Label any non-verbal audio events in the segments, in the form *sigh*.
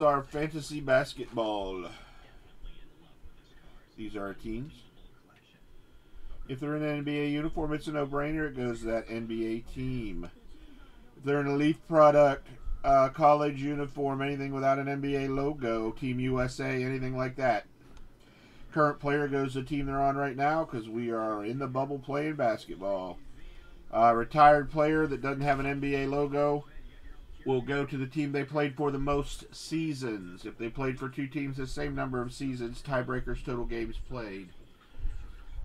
our fantasy basketball. These are our teams. If they're in an NBA uniform, it's a no-brainer. It goes to that NBA team. If they're in a Leaf product, uh, college uniform, anything without an NBA logo, Team USA, anything like that. Current player goes to the team they're on right now because we are in the bubble playing basketball. Uh, retired player that doesn't have an NBA logo will go to the team they played for the most seasons. If they played for two teams the same number of seasons, tiebreakers, total games played.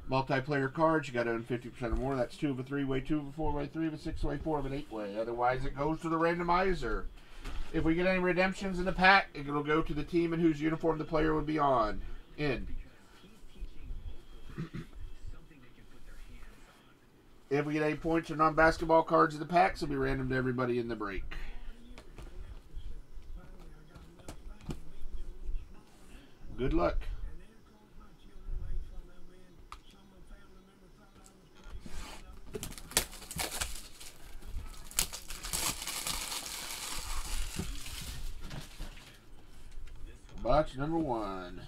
Multiplayer cards, you got to own 50% or more. That's two of a three way, two of a four way, three of a six way, four of an eight way. Otherwise, it goes to the randomizer. If we get any redemptions in the pack, it'll go to the team in whose uniform the player would be on. In. if we get any points or non basketball cards in the packs, it'll be random to everybody in the break. Good luck. Box number one.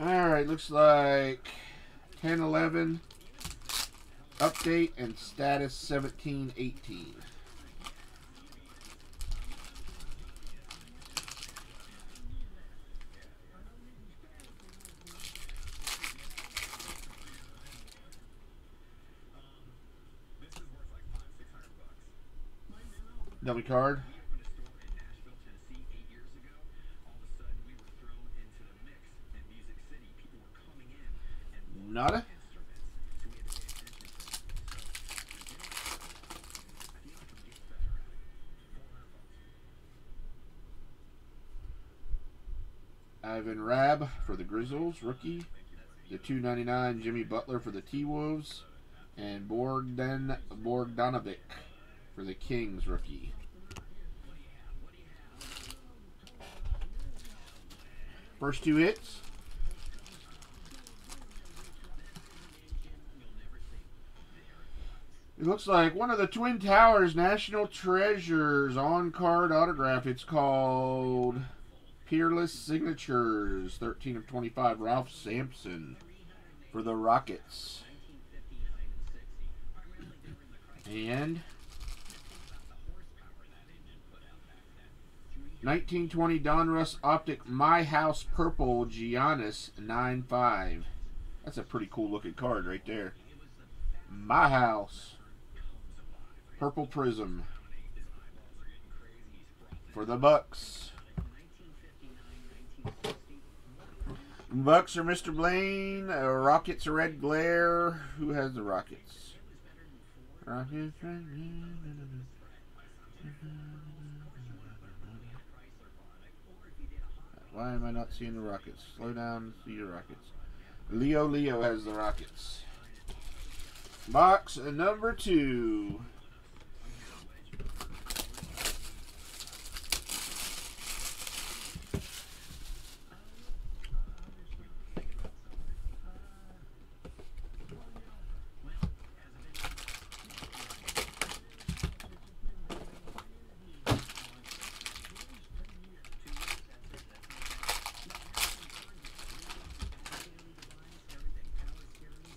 All right, looks like 10, 11, update, and status 17, 18. Dummy card. For the Grizzlies, rookie. The 299 Jimmy Butler for the T Wolves. And Bogdan Bogdanovic for the Kings, rookie. First two hits. It looks like one of the Twin Towers National Treasures on card autograph. It's called Peerless Signatures, 13 of 25. Ralph Sampson for the Rockets. And 1920 Donruss Optic My House Purple Giannis 9.5. That's a pretty cool looking card right there. My House. Purple Prism. For the Bucks. Bucks are Mr. Blaine. Uh, Rockets are Red Glare. Who has the Rockets? Rockets. Why am I not seeing the Rockets? Slow down, see your Rockets. Leo Leo has the Rockets. Box number two.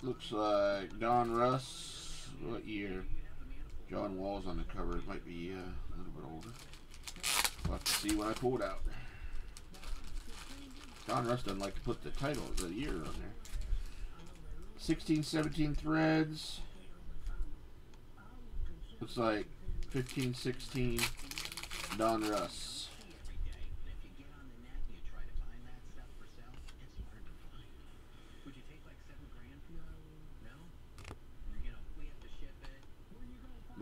Looks like Donruss. What year? John Wall's on the cover. It might be uh, a little bit older. We'll have to see when I pull it out. Donruss doesn't like to put the title of the year on there. 16, 17 threads. Looks like 15, 16 Donruss.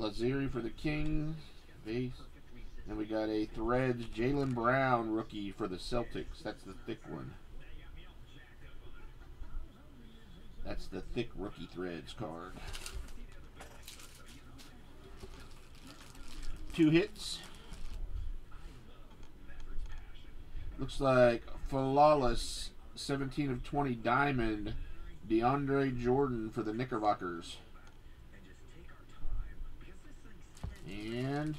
Laziri for the Kings. Then we got a Threads Jaylen Brown rookie for the Celtics. That's the thick one. That's the thick rookie Threads card. Two hits. Looks like Flawless 17 of 20 Diamond DeAndre Jordan for the Knickerbockers. And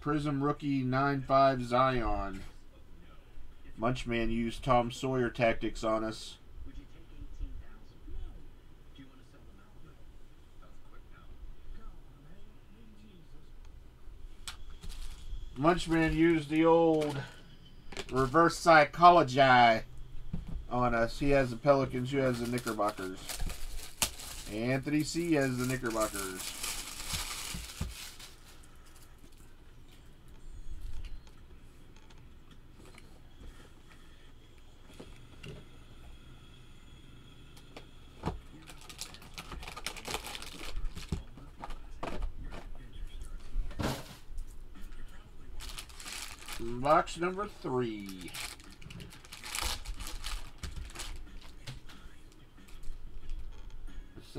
Prism Rookie 9-5 Zion. Munchman used Tom Sawyer tactics on us. Munchman used the old reverse psychology on us. He has the Pelicans, who has the Knickerbockers. Anthony C has the Knickerbockers. Box number three.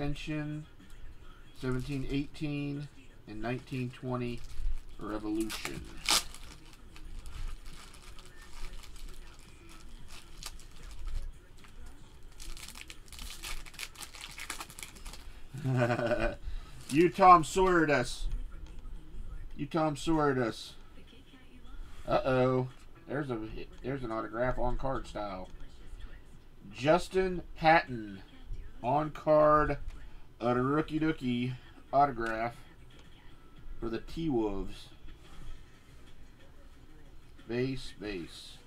Ascension, 1718, and 1920 Revolution. *laughs* you Tom Sawyered us. You Tom Sawyered us. Uh-oh. There's a there's an autograph on card style. Justin Patton on card a rookie dookie autograph for the T Wolves. Base, base.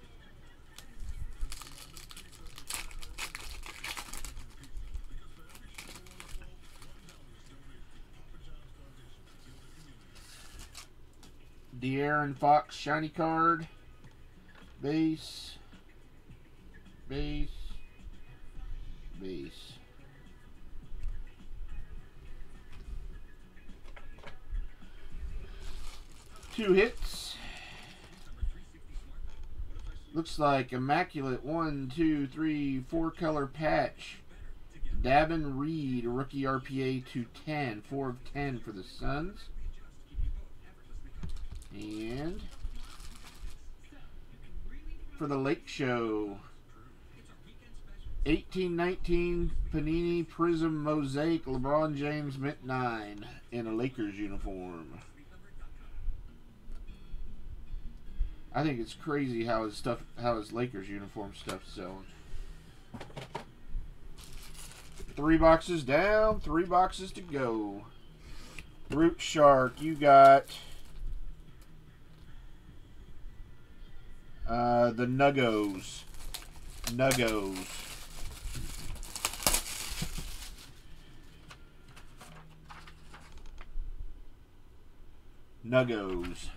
De'Aaron Fox shiny card. Base. Base. Base. Two hits. Looks like immaculate one, two, three, four color patch. Davon Reed, rookie RPA 210, 4 of 10 for the Suns. And for the Lake Show, 1819 Panini Prism Mosaic LeBron James Mint 9 in a Lakers uniform. I think it's crazy how his stuff, how his Lakers uniform stuff's selling. Three boxes down, three boxes to go. Root Shark, you got Uh, the Nuggos. Nuggos. Nuggos.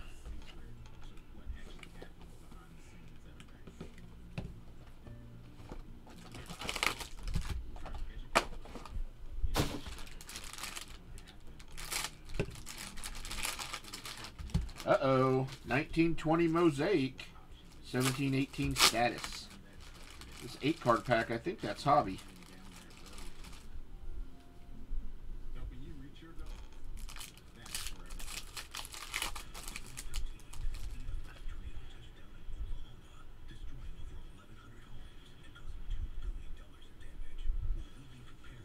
Uh-oh. 1920 Mosaic. 1718 status. This 8 card pack, I think that's hobby.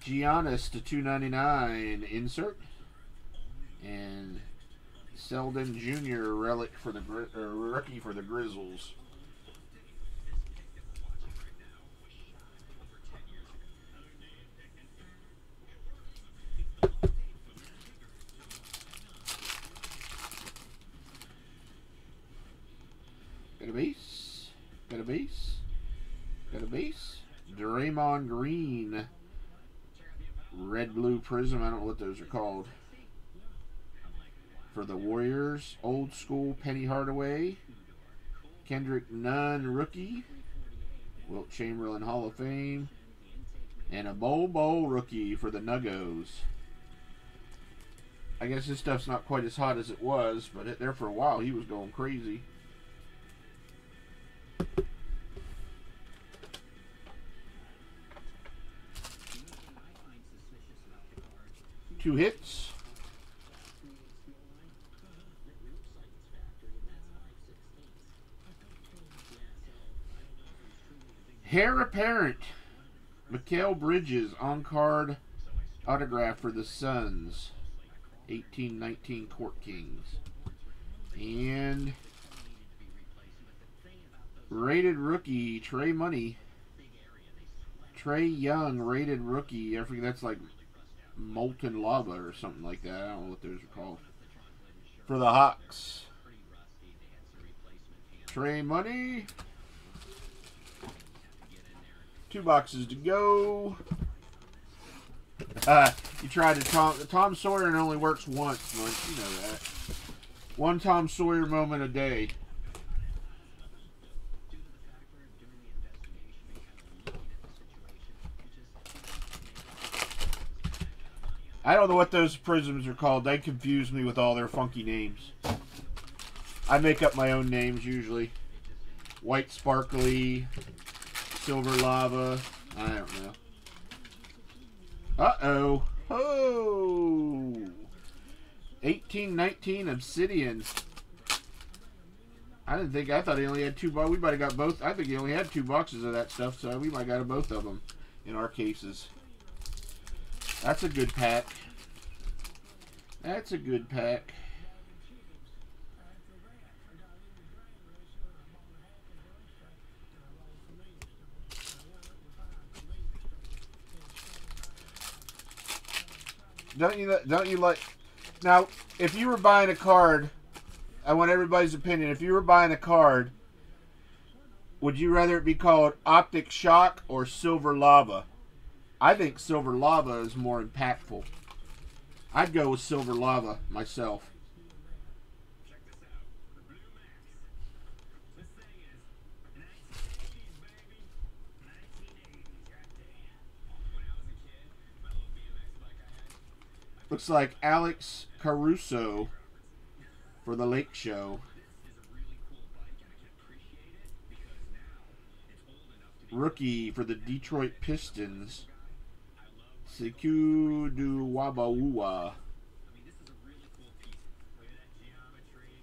Giannis to 299 insert. And Selden Jr. relic for the uh, rookie for the Grizzlies. Got a base. Got a base. Got a base. Draymond Green. Red Blue Prism. I don't know what those are called. For the Warriors. Old School Penny Hardaway. Kendrick Nunn Rookie. Wilt Chamberlain Hall of Fame. And a Bol Bol rookie for the Nuggos. I guess this stuff's not quite as hot as it was, but it, there for a while he was going crazy. Two hits. Heir apparent. Mikal Bridges on card autograph for the Suns. 1819 Court Kings. And rated rookie Trey Money. Trae Young rated rookie. I forget that's like molten lava or something like that. I don't know what those are called. For the Hawks. Trey Money. Two boxes to go. Uh, you tried to Tom Tom Sawyer and only works once, once you know that. One Tom Sawyer moment a day. I don't know what those prisms are called. They confuse me with all their funky names. I make up my own names usually. White sparkly, silver lava. I don't know. Uh-oh. Oh! 1819 Obsidian. I didn't think, I thought he only had two, we might have got both, I think he only had two boxes of that stuff, so we might have got both of them in our cases. That's a good pack. That's a good pack. Don't you don't you like now if you were buying a card I want everybody's opinion if you were buying a card would you rather it be called optic shock or silver lava? I think silver lava is more impactful. I'd go with silver lava myself Looks like Alex Caruso for the Lake Show. Rookie for the Detroit Pistons. Sekou Doumbouya.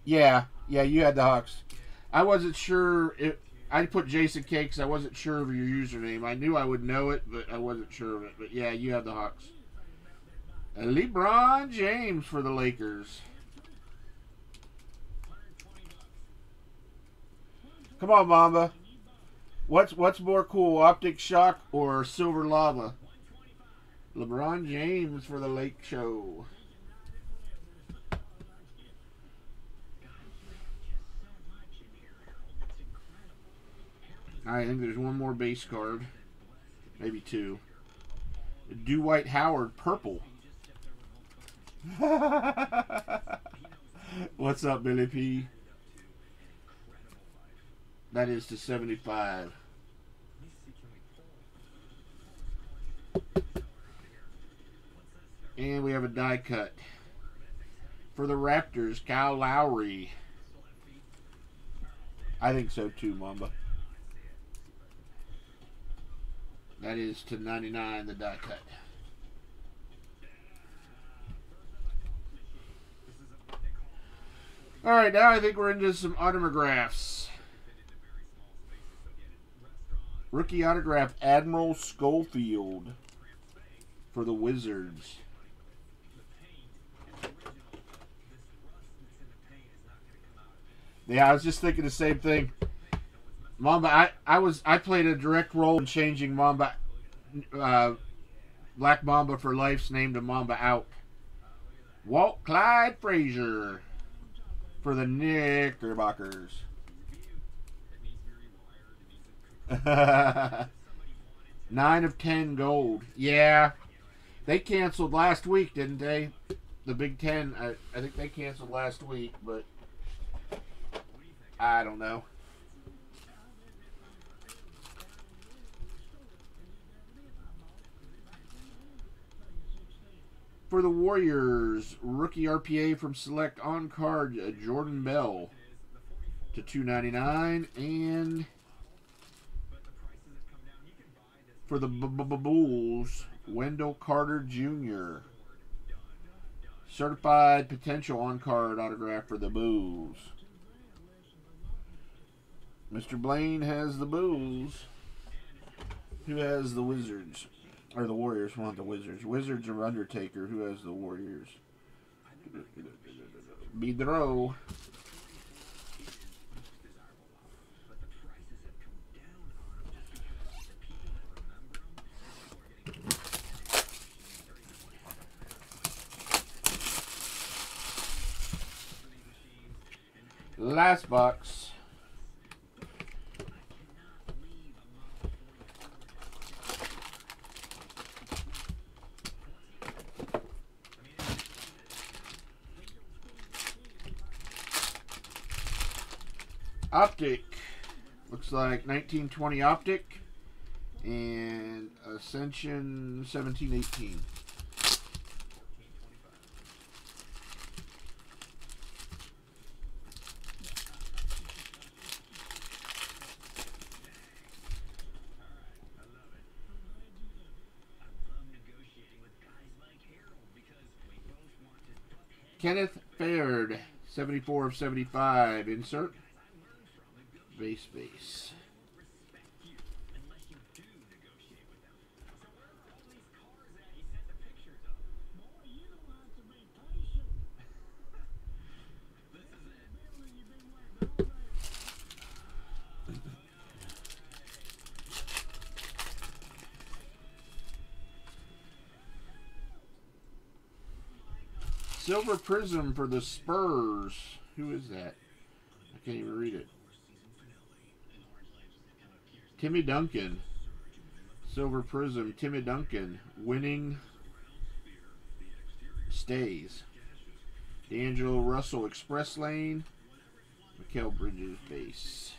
Yeah, yeah, you had the Hawks. I wasn't sure if I put Jason K because I wasn't sure of your username. I knew I would know it, but I wasn't sure of it. But yeah, you had the Hawks. LeBron James for the Lakers. Come on, Mamba. What's what's more cool, optic shock or silver lava? LeBron James for the Lake Show. I think there's one more base card. Maybe two. Dwight Howard, purple. *laughs* What's up, Billy P? That is to 75. And we have a die cut. For the Raptors, Kyle Lowry. I think so too, Mamba. That is to 99, the die cut. All right, now I think we're into some autographs. Rookie autograph Admiral Schofield for the Wizards. Yeah, I was just thinking the same thing. Mamba, I, I was I played a direct role in changing Mamba, uh, Black Mamba for Life's name to Mamba out. Walt Clyde Frazier for the Knickerbockers. *laughs* Nine of ten gold. Yeah. They canceled last week, didn't they? The Big Ten. I, I think they canceled last week, but I don't know. For the Warriors, rookie RPA from Select on card uh, Jordan Bell to 299 and for the Bulls, Wendell Carter Jr. Certified potential on card autograph for the Bulls. Mr. Blaine has the Bulls. Who has the Wizards? Or the Warriors want the Wizards. Wizards or Undertaker. Who has the Warriors? Bidro. Last box. Optic. Looks like 1920 Optic and Ascension 1718. Kenneth Faried, 74 of 75. Insert. Base base. Silver Prism for the Spurs. Who is that? I can't even read it. Timmy Duncan. Silver Prism. Timmy Duncan. Winning stays. D'Angelo Russell Express Lane. Mikal Bridges base.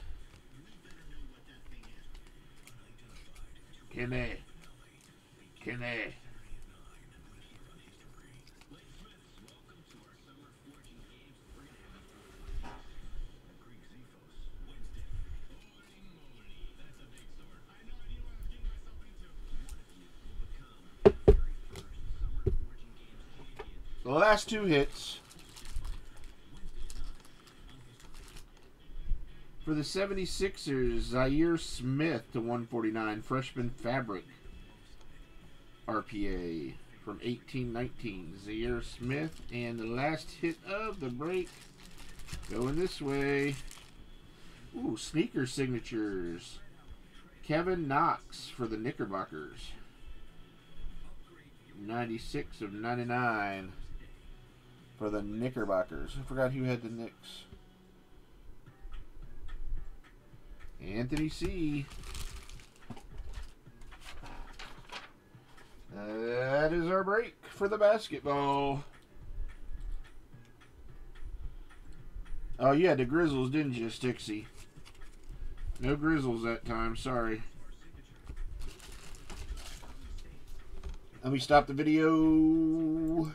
Kenny. Kenny. Last two hits for the 76ers, Zhaire Smith to 149, freshman fabric RPA from 1819. Zhaire Smith, and the last hit of the break going this way. Ooh, sneaker signatures. Kevin Knox for the Knickerbockers. 96 of 99 for the Knickerbockers. I forgot who had the Knicks. Anthony C. That is our break for the basketball. Oh, yeah, the Grizzles, didn't you, Stixie? No Grizzles that time, sorry. Let me stop the video.